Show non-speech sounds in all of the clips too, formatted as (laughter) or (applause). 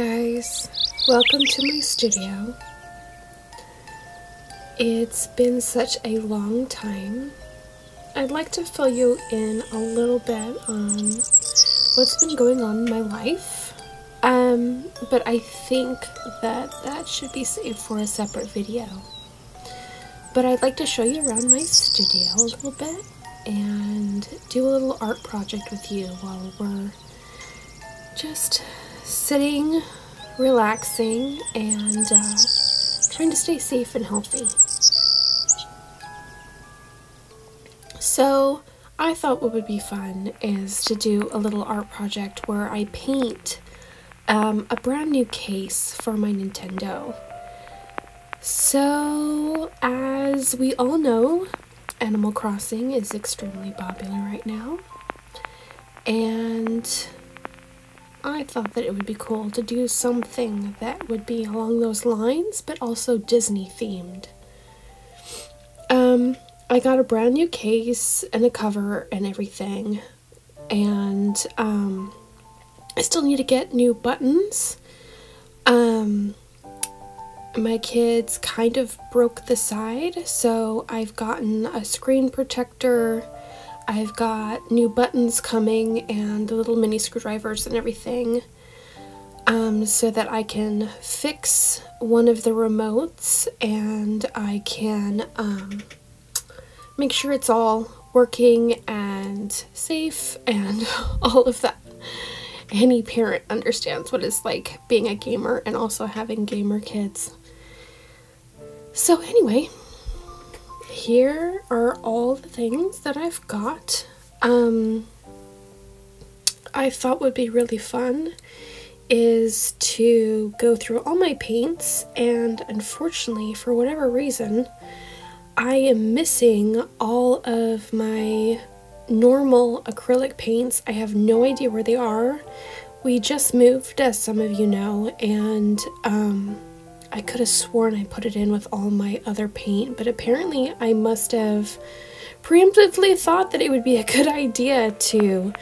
Guys, welcome to my studio. It's been such a long time. I'd like to fill you in a little bit on what's been going on in my life. Um, but I think that that should be saved for a separate video. But I'd like to show you around my studio a little bit and do a little art project with you while we're just sitting, relaxing, and uh, trying to stay safe and healthy. So, I thought what would be fun is to do a little art project where I paint um, a brand new case for my Nintendo. So, as we all know, Animal Crossing is extremely popular right now. And I thought that it would be cool to do something that would be along those lines, but also Disney themed. Um, I got a brand new case and a cover and everything, and um, I still need to get new buttons. Um, my kids kind of broke the side, so I've gotten a screen protector I've got new buttons coming and the little mini screwdrivers and everything um, so that I can fix one of the remotes and I can um, make sure it's all working and safe and (laughs) all of that. Any parent understands what it's like being a gamer and also having gamer kids. So anyway, here are all the things that I've got. Um, I thought would be really fun is to go through all my paints and unfortunately for whatever reason I am missing all of my normal acrylic paints. I have no idea where they are. We just moved as some of you know and um, I could have sworn I put it in with all my other paint, but apparently I must have preemptively thought that it would be a good (laughs) idea to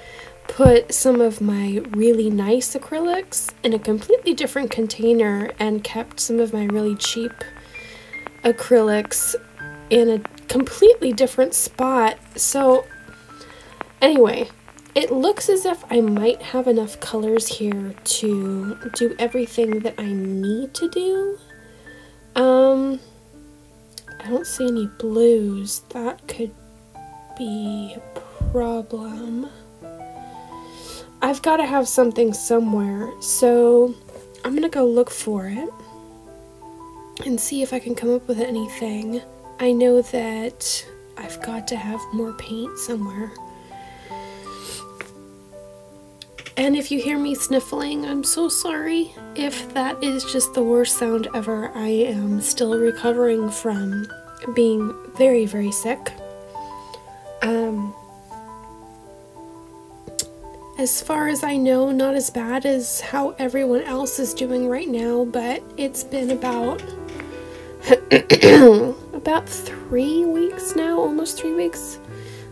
put some of my really nice acrylics in a completely different container and kept some of my really cheap acrylics in a completely different spot. So, anyway, it looks as if I might have enough colors here to do everything that I need to do. Um, I don't see any blues. That could be a problem. I've got to have something somewhere, so I'm gonna go look for it and see if I can come up with anything. I know that I've got to have more paint somewhere. And if you hear me sniffling, I'm so sorry. If that is just the worst sound ever, I am still recovering from being very, very sick. Um, as far as I know, not as bad as how everyone else is doing right now, but it's been about (clears throat) about three weeks now, almost three weeks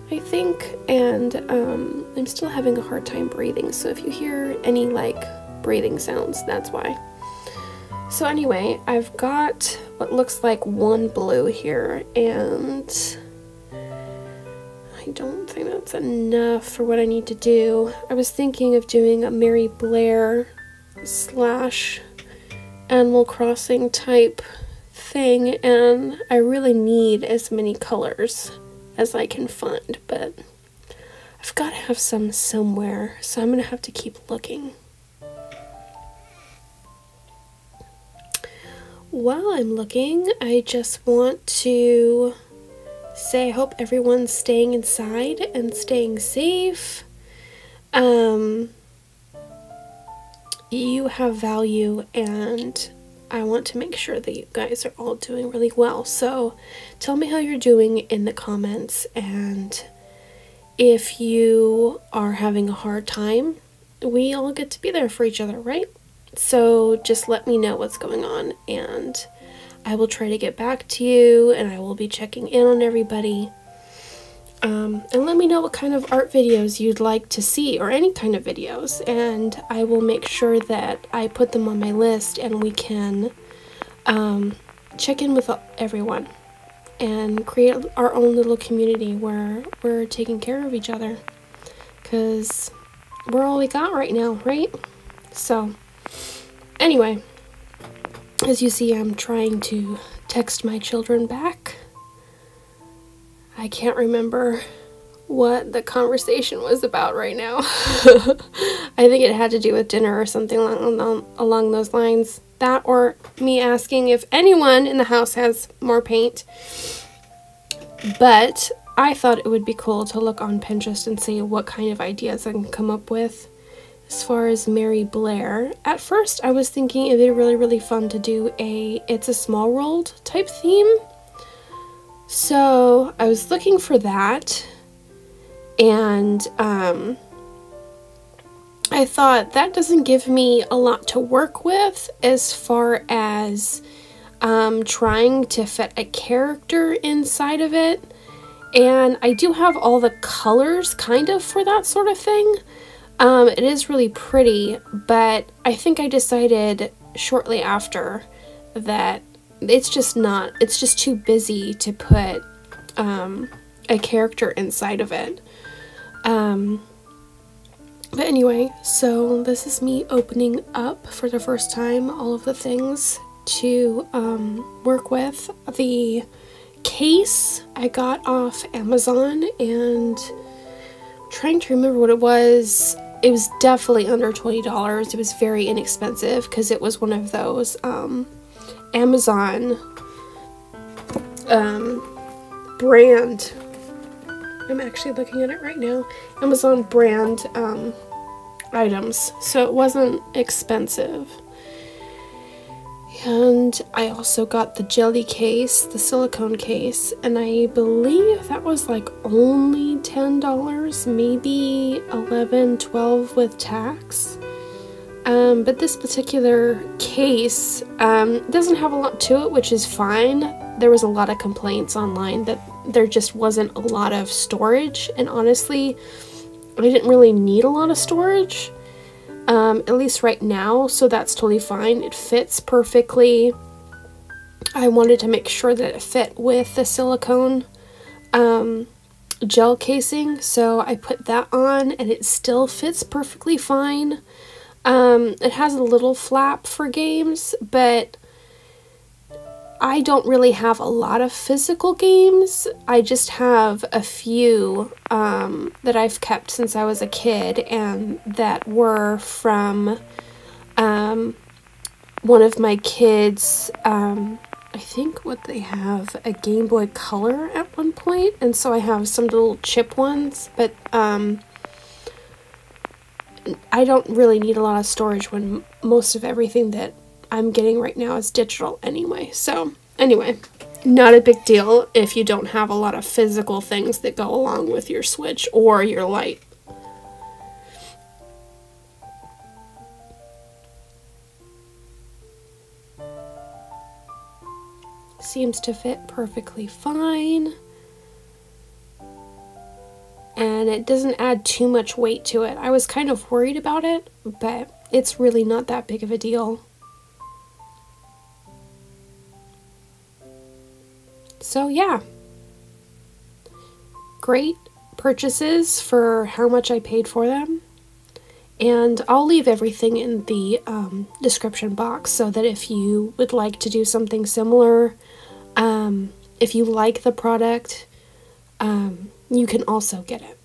I think, and um, I'm still having a hard time breathing, so if you hear any like breathing sounds, that's why. So anyway, I've got what looks like one blue here, and I don't think that's enough for what I need to do. I was thinking of doing a Mary Blair slash Animal Crossing type thing, and I really need as many colors as I can find, but I've got to have some somewhere, so I'm going to have to keep looking. While I'm looking, I just want to say I hope everyone's staying inside and staying safe. Um, you have value and I want to make sure that you guys are all doing really well. So tell me how you're doing in the comments and if you are having a hard time, we all get to be there for each other, right? So just let me know what's going on and I will try to get back to you and I will be checking in on everybody. Um, and let me know what kind of art videos you'd like to see or any kind of videos and I will make sure that I put them on my list and we can um, check in with everyone and create our own little community where we're taking care of each other because we're all we got right now, right? So, anyway, as you see, I'm trying to text my children back. I can't remember what the conversation was about right now. (laughs) I think it had to do with dinner or something along, along those lines. That or me asking if anyone in the house has more paint. But I thought it would be cool to look on Pinterest and see what kind of ideas I can come up with as far as Mary Blair. At first, I was thinking it'd be really, really fun to do a It's a Small World type theme. So I was looking for that, and um, I thought that doesn't give me a lot to work with as far as um, trying to fit a character inside of it. And I do have all the colors kind of for that sort of thing. Um, it is really pretty, but I think I decided shortly after that it's just not, it's just too busy to put um, a character inside of it. Um, but anyway, so this is me opening up for the first time all of the things to um, work with. The case I got off Amazon and trying to remember what it was. It was definitely under $20. It was very inexpensive because it was one of those um, Amazon um, brand. I'm actually looking at it right now. Amazon brand um, items. So it wasn't expensive. And I also got the jelly case, the silicone case, and I believe that was like only $10, maybe 11 12 with tax. Um, but this particular case um, doesn't have a lot to it, which is fine. There was a lot of complaints online that there just wasn't a lot of storage, and honestly, I didn't really need a lot of storage um, at least right now, so that's totally fine. It fits perfectly. I wanted to make sure that it fit with the silicone um, gel casing, so I put that on and it still fits perfectly fine. Um, it has a little flap for games, but I don't really have a lot of physical games. I just have a few um, that I've kept since I was a kid and that were from um, one of my kids. Um, I think what they have a Game Boy Color at one point, and so I have some little chip ones, but um, I don't really need a lot of storage when most of everything that I'm getting right now is digital anyway. So anyway, not a big deal if you don't have a lot of physical things that go along with your Switch or your Lite. Seems to fit perfectly fine. And it doesn't add too much weight to it. I was kind of worried about it, but it's really not that big of a deal. So, yeah. Great purchases for how much I paid for them. And I'll leave everything in the um, description box so that if you would like to do something similar, um, if you like the product, um, you can also get it.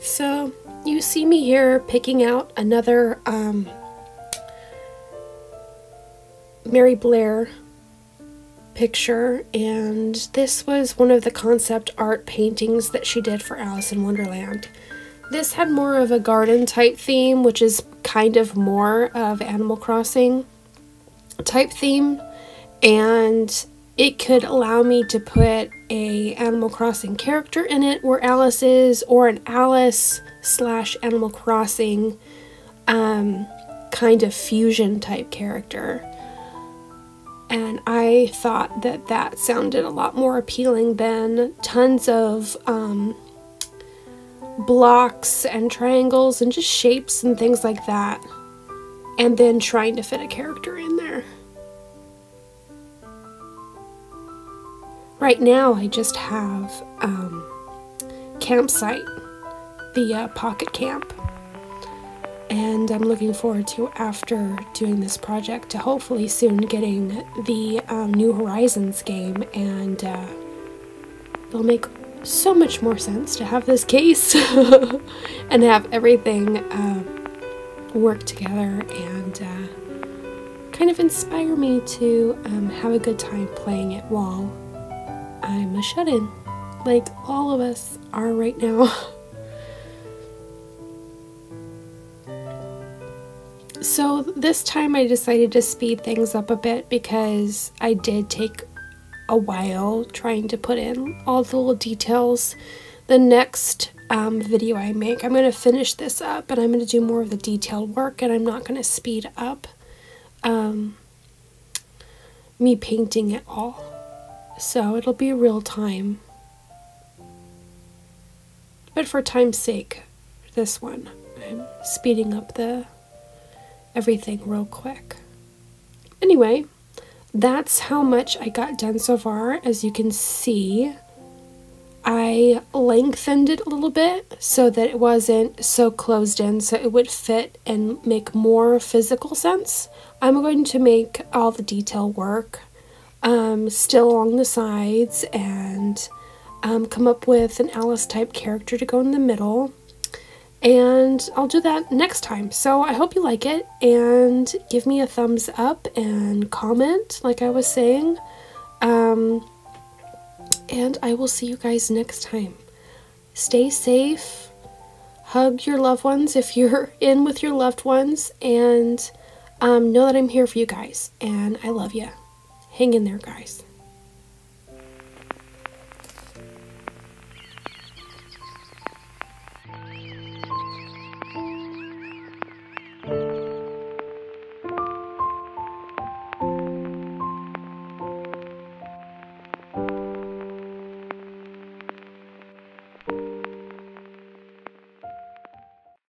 So you see me here picking out another um, Mary Blair picture and this was one of the concept art paintings that she did for Alice in Wonderland. This had more of a garden type theme which is kind of more of Animal Crossing type theme and it could allow me to put a Animal Crossing character in it where Alice is, or an Alice slash Animal Crossing um, kind of fusion type character. And I thought that that sounded a lot more appealing than tons of um, blocks and triangles and just shapes and things like that. And then trying to fit a character in there. Right now, I just have um, campsite, the uh, pocket camp and I'm looking forward to after doing this project to hopefully soon getting the um, New Horizons game and uh, it'll make so much more sense to have this case (laughs) and have everything uh, work together and uh, kind of inspire me to um, have a good time playing it while I'm a shut-in like all of us are right now. (laughs) So this time I decided to speed things up a bit because I did take a while trying to put in all the little details. The next um, video I make, I'm going to finish this up and I'm going to do more of the detailed work and I'm not going to speed up um, me painting it all. So it'll be real time. But for time's sake, this one, I'm speeding up the everything real quick. Anyway, that's how much I got done so far. As you can see, I lengthened it a little bit so that it wasn't so closed in so it would fit and make more physical sense. I'm going to make all the detail work um, still along the sides and um, come up with an Alice type character to go in the middle and I'll do that next time. So I hope you like it and give me a thumbs up and comment, like I was saying. Um, and I will see you guys next time. Stay safe, hug your loved ones if you're (laughs) in with your loved ones, and um, know that I'm here for you guys and I love you. Hang in there, guys.